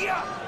Yeah!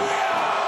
Yeah!